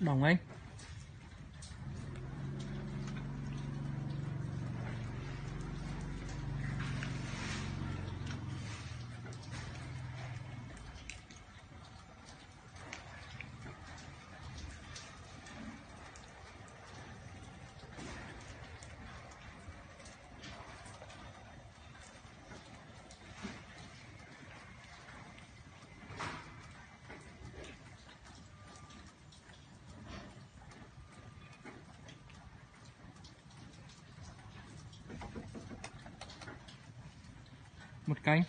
bỏng anh. Một canh